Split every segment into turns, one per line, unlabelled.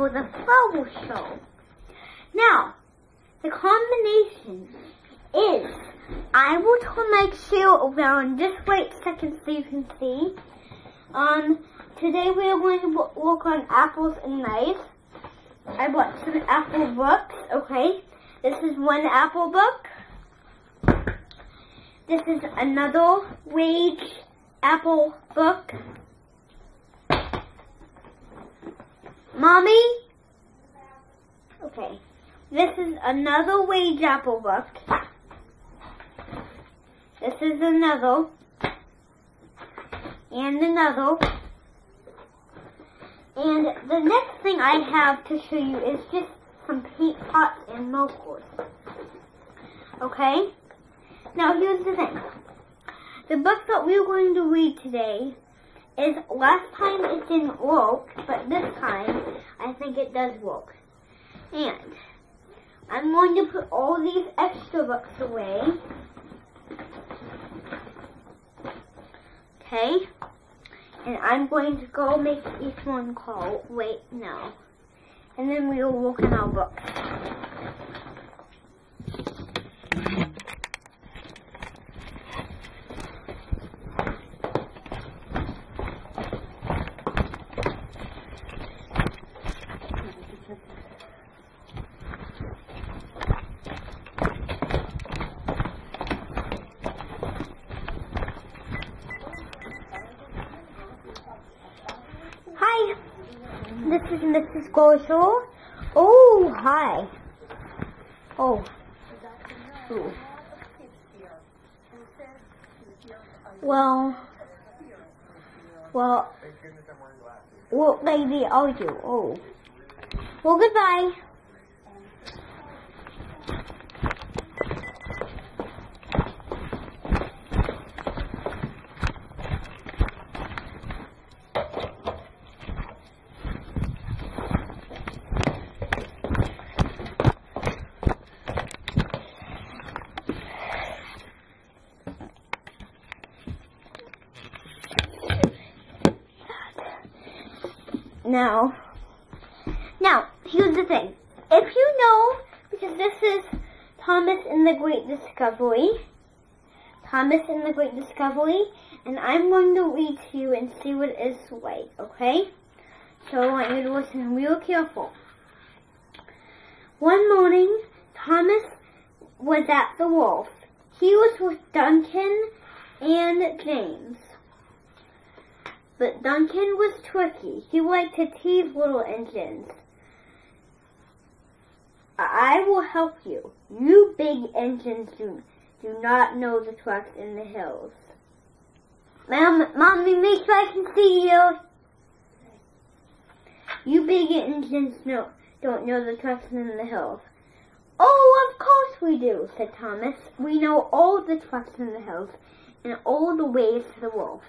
for the show. Now, the combination is, I will turn my chair around just wait a second so you can see. Um, today we are going to work on apples and knives. I bought some apple books, okay? This is one apple book. This is another wage apple book. Mommy? Okay. This is another wage apple book. This is another. And another. And the next thing I have to show you is just some paint pots and milkers. Okay? Now here's the thing. The book that we're going to read today is last time it didn't work, but this time I think it does work. And I'm going to put all these extra books away. Okay? And I'm going to go make each one call. Wait, no. And then we will work on our books. Hi, this is Mrs. Oh, hi. Oh. Ooh. Well, well, well, maybe are you? Oh. Well, goodbye. Now, now, here's the thing. If you know, because this is Thomas and the Great Discovery, Thomas and the Great Discovery, and I'm going to read to you and see what it's like, okay? So I want you to listen real careful. One morning, Thomas was at the wharf. He was with Duncan and James. But Duncan was tricky. He liked to tease little engines. I will help you. You big engines do, do not know the trucks in the hills. Mom, mommy, make sure I can see you. You big engines know, don't know the trucks in the hills. Oh, of course we do, said Thomas. We know all the trucks in the hills and all the ways to the wolf.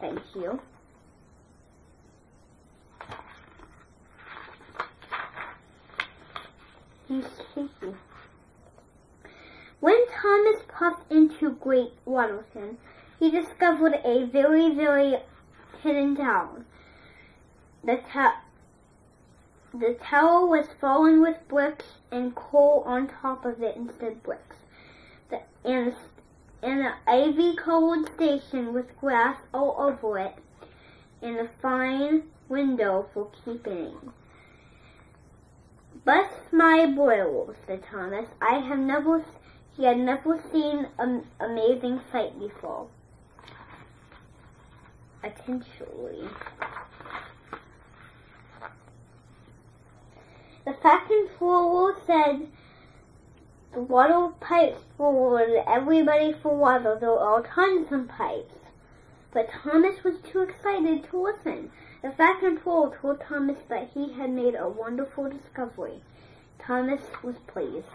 Thank you. He's shaky. When Thomas popped into Great Waterton, he discovered a very, very hidden town. The, ta- the tower was fallen with bricks and coal on top of it instead bricks. The, and, and an ivy-covered station with grass all over it, and a fine window for keeping. But my boils, said Thomas. I have never, he had never seen an amazing sight before. Attentionally. The fashion forward said water pipes forward everybody for water. There were all tons of pipes. But Thomas was too excited to listen. The fashion forward told Thomas that he had made a wonderful discovery. Thomas was pleased.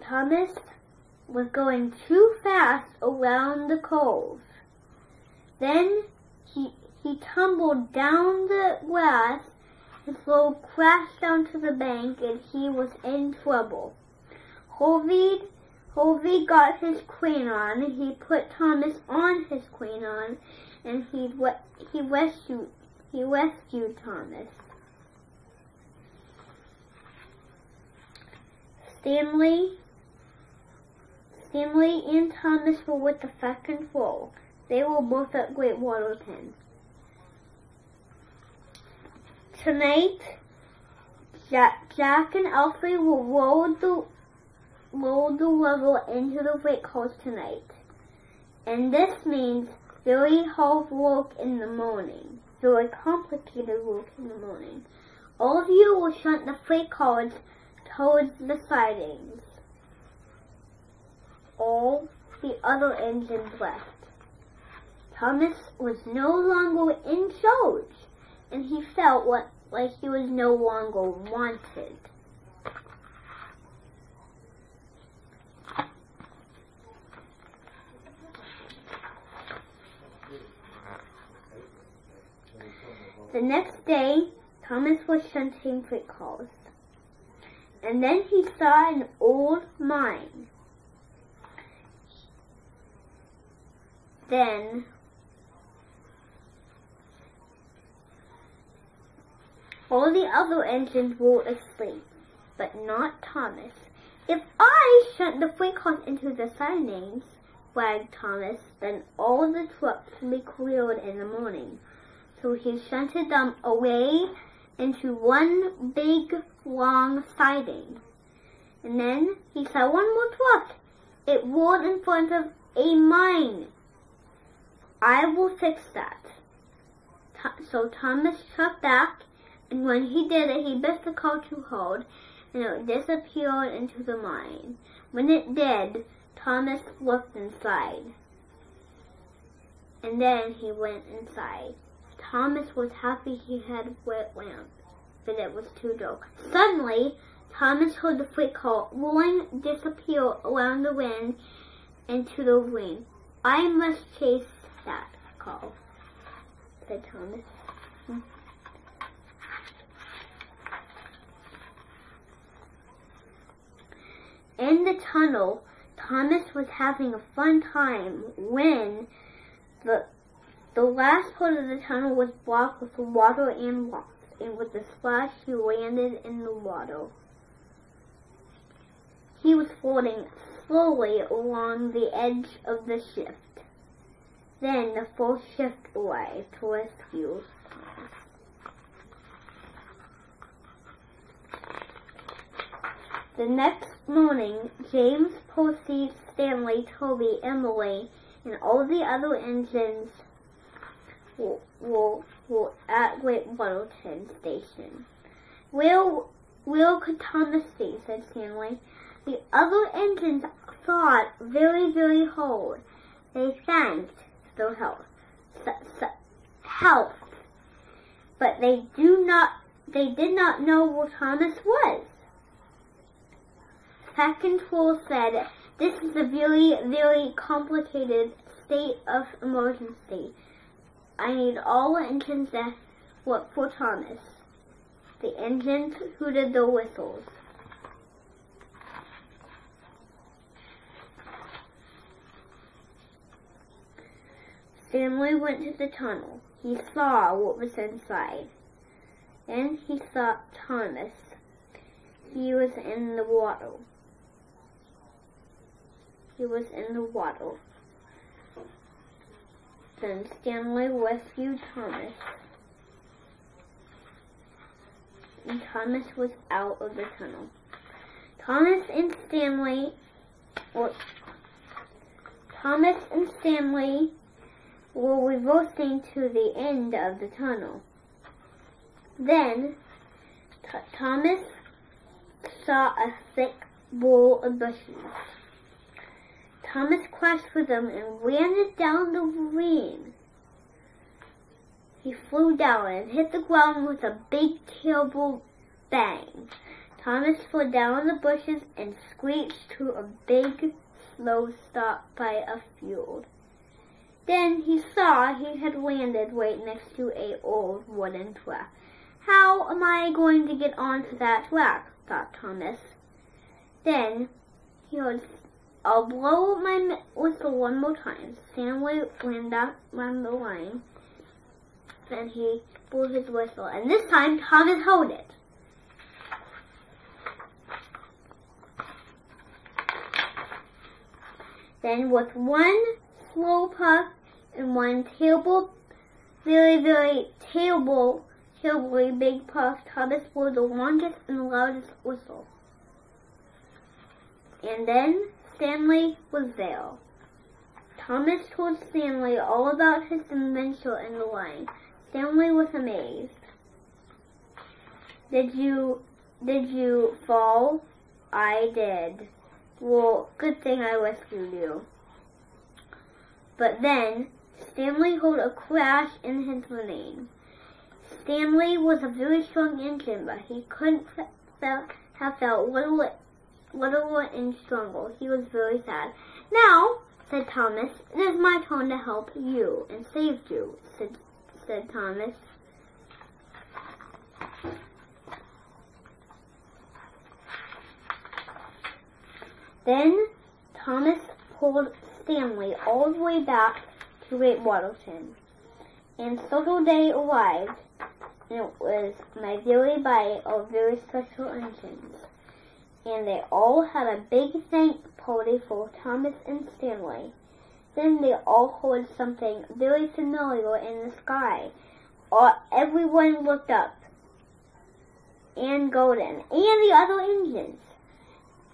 Thomas was going too fast around the coals. Then he he tumbled down the grass, his load crashed down to the bank, and he was in trouble. Hurried, Hovey got his crane on. And he put Thomas on his crane on, and he he rescued he rescued Thomas. Stanley Stanley and Thomas were with the second floor. They were both at Great Waterton. Tonight, Jack, and Alfred will roll the roll the level into the Great Halls tonight. And this means very hard work in the morning. Very complicated work in the morning. All of you will shunt the freight cars towards the sidings. All the other engines left. Thomas was no longer in charge, and he felt what, like he was no longer wanted. The next day, Thomas was shunting freight cars. And then he saw an old mine. Then all the other engines were asleep, but not Thomas. If I shunt the freight cars into the sidings, wagged Thomas, then all the trucks will be cleared in the morning. So he shunted them away into one big long siding. And then he saw one more truck. It rolled in front of a mine. I will fix that. So Thomas shot back, and when he did it, he bit the car too hard, and it disappeared into the mine. When it did, Thomas looked inside. And then he went inside. Thomas was happy he had a wet lamp but it was too dark. Suddenly, Thomas heard the car rolling disappear around the wind into the rain. I must chase that call, said Thomas. In the tunnel, Thomas was having a fun time when the the last part of the tunnel was blocked with water and rocks and with a splash he landed in the water. He was floating slowly along the edge of the shift. Then the full shift arrived to rescue. The next morning, James, Percy, Stanley, Toby, Emily, and all the other engines were, were were at Great Waterton Station. Where, where could Thomas be? said Stanley. The other engines thought very, very hard. They thanked their health, help, but they do not. They did not know where Thomas was. Second Tool said, "This is a very, very complicated state of emergency. I need all the engines that work for Thomas. The engines hooted their whistles. Stanley went to the tunnel. He saw what was inside. Then he saw Thomas. He was in the water. He was in the water. Then Stanley rescued Thomas. And Thomas was out of the tunnel. Thomas and Stanley, or Thomas and Stanley were reversing to the end of the tunnel. Then Thomas saw a thick wall of bushes. Thomas crashed with them and ran it down the ravine. He flew down and hit the ground with a big terrible bang. Thomas fell down the bushes and screeched to a big slow stop by a field. Then he saw he had landed right next to a old wooden track. How am I going to get onto that track? thought Thomas. Then he heard I'll blow my whistle one more time. Stanley ran down, ran the line. Then he blew his whistle. And this time, Thomas held it. Then with one slow puff and one terrible, very, very terrible, terribly big puff, Thomas blew the longest and loudest whistle. And then Stanley was there. Thomas told Stanley all about his adventure in the line. Stanley was amazed. Did you, did you fall? I did. Well, good thing I rescued you. But then, Stanley heard a crash in his brain. Stanley was a very strong engine, but he couldn't have felt little, little and stronger. He was very sad. Now, said Thomas, it is my turn to help you and save you, said, said Thomas. Then Thomas pulled Stanley all the way back to Great Waddleton. And Circle Day arrived, and it was my very by our very special engines. And they all had a big thank party for Thomas and Stanley. Then they all heard something very familiar in the sky. All, everyone looked up. And Golden, and the other engines.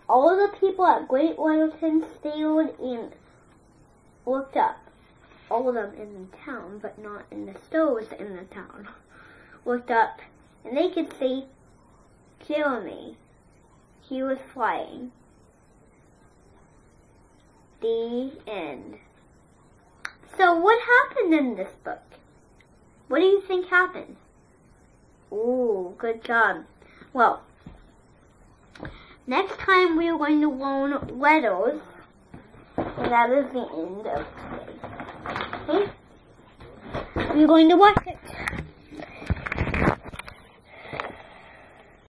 All the people at Great Waddleton stared and looked up. All of them in the town, but not in the stores in the town. Looked up, and they could see Jeremy. He was flying. The end. So what happened in this book? What do you think happened? Ooh, good job. Well, Next time we are going to learn letters. And that is the end of today. Okay? We're going to watch it.